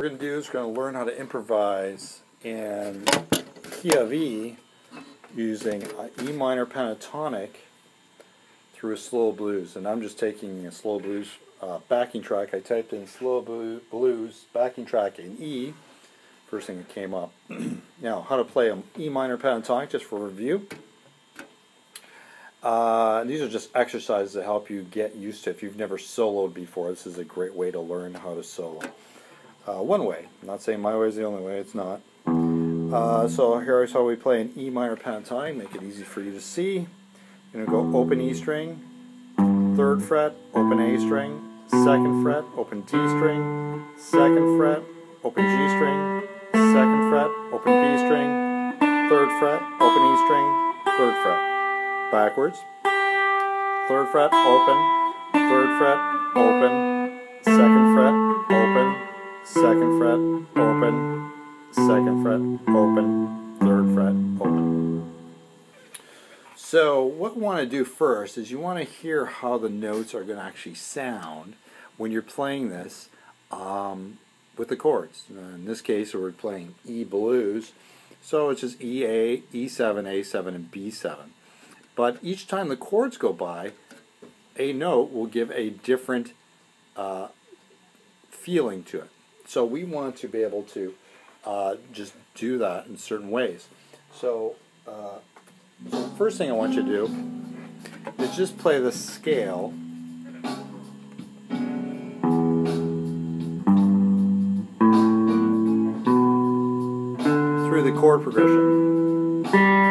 we're going to do is we're going to learn how to improvise in key of E using E minor pentatonic through a slow blues. And I'm just taking a slow blues uh, backing track. I typed in slow blues backing track in E. First thing that came up. now, how to play an E minor pentatonic, just for review. Uh, these are just exercises to help you get used to. If you've never soloed before, this is a great way to learn how to solo. Uh, one way. I'm not saying my way is the only way. It's not. Uh, so here is how we play an E minor pentatonic. Make it easy for you to see. You're going to go open E string, third fret, open A string, second fret, open D string, second fret, open G string, second fret, open B string, third fret, open E string, third fret. Backwards. Third fret, open, third fret, open, second fret, second fret, open, second fret, open, third fret, open. So what we want to do first is you want to hear how the notes are going to actually sound when you're playing this um, with the chords. In this case, we're playing E blues, so it's just E, A, E7, A7, and B7. But each time the chords go by, a note will give a different uh, feeling to it. So we want to be able to uh, just do that in certain ways. So, uh, first thing I want you to do is just play the scale through the chord progression.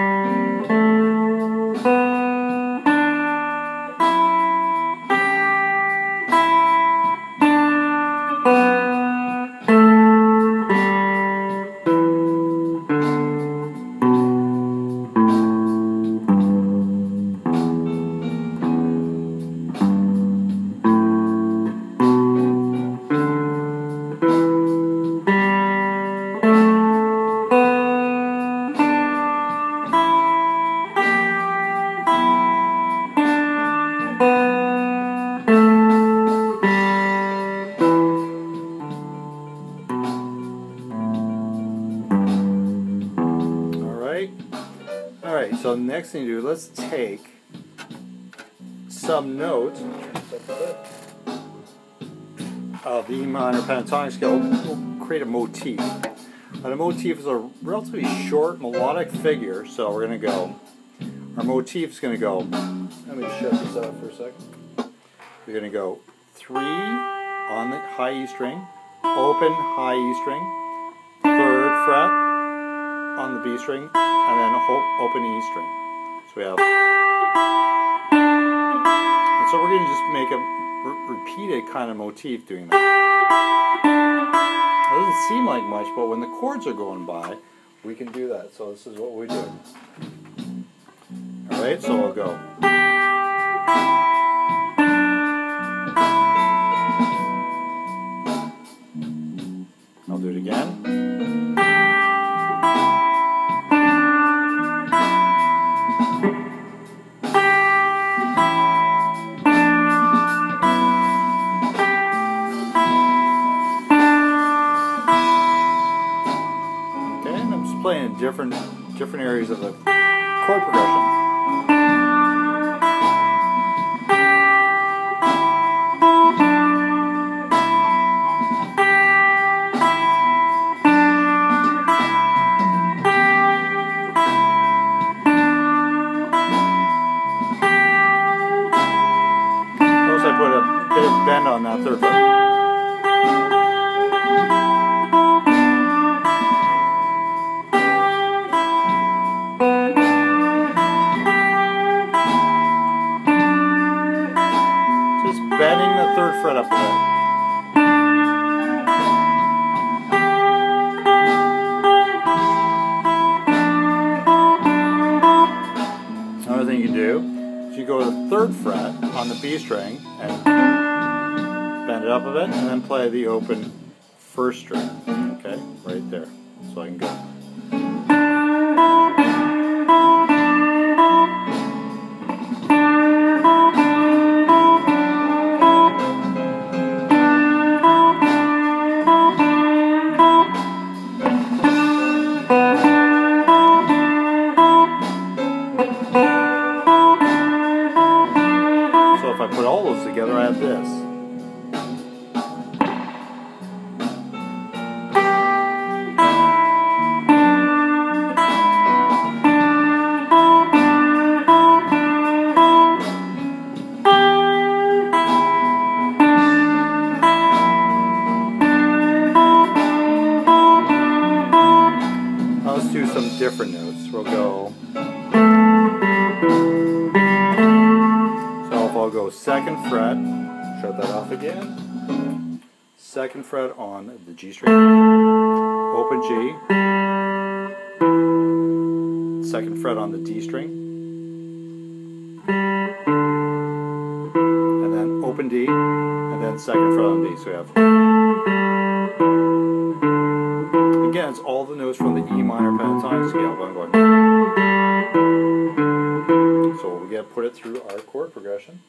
Next thing to do, let's take some notes of the E minor pentatonic scale. We'll create a motif. And a motif is a relatively short melodic figure, so we're going to go, our motif is going to go, let me shut this off for a second. We're going to go 3 on the high E string, open high E string, third fret, on the B string, and then a whole open E string. We have. And so we're going to just make a re repeated kind of motif doing that. It doesn't seem like much, but when the chords are going by, we can do that. So this is what we do. Alright, so we'll go. Different different areas of the chord progression. Bend on that third fret. Just bending the third fret up a bit. Another thing you can do is you go to the third fret on the B string and it up a bit and then play the open first string. Okay, right there. So I can go. Again. Second fret on the G string, open G. Second fret on the D string, and then open D, and then second fret on D. So we have. Again, it's all the notes from the E minor pentatonic scale, but I'm going. So we get to put it through our chord progression.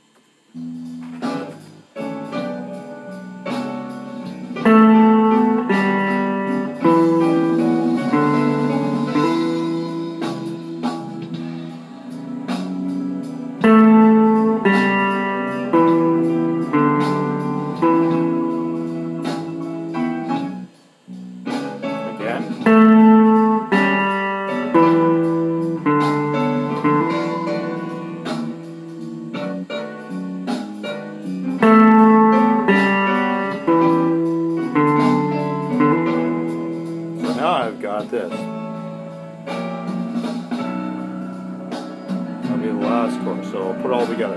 All together.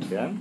Again.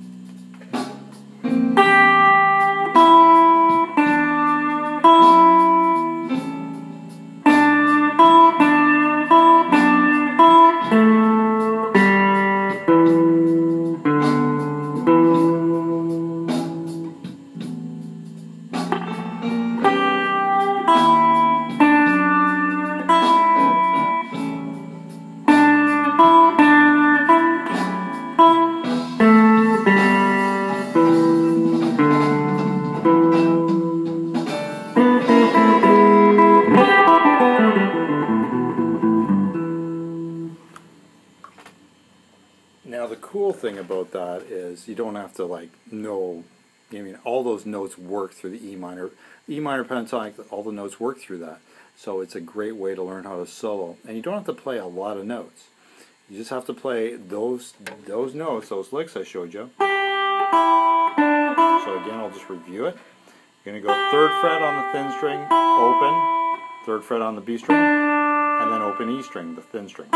Thing about that is you don't have to like know. I mean, all those notes work through the E minor, E minor pentatonic. All the notes work through that, so it's a great way to learn how to solo. And you don't have to play a lot of notes. You just have to play those those notes, those licks I showed you. So again, I'll just review it. You're gonna go third fret on the thin string, open, third fret on the B string, and then open E string, the thin string.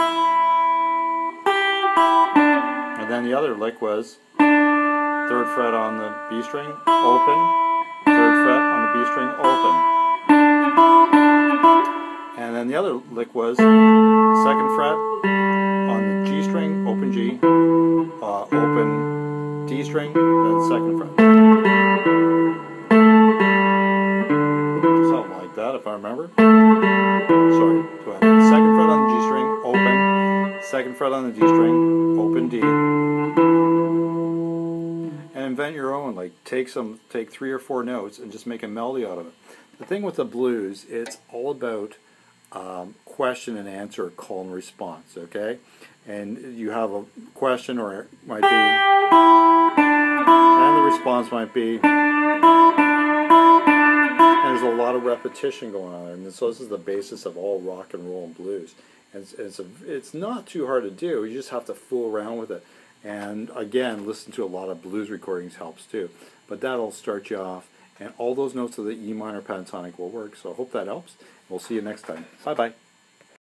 And then the other lick was third fret on the B string, open, third fret on the B string, open. And then the other lick was second fret on the G string, open G, uh, open D string, then second fret. Something like that, if I remember. Sorry. Second fret on the G string, open, second fret on the G string, open D. And invent your own. Like take some, take three or four notes and just make a melody out of it. The thing with the blues, it's all about um, question and answer, call and response. Okay, and you have a question, or it might be, and the response might be. And there's a lot of repetition going on there, and so this is the basis of all rock and roll and blues. It's it's, a, it's not too hard to do. You just have to fool around with it, and again, listen to a lot of blues recordings helps too. But that'll start you off, and all those notes of the E minor pentatonic will work. So I hope that helps. We'll see you next time. Bye bye.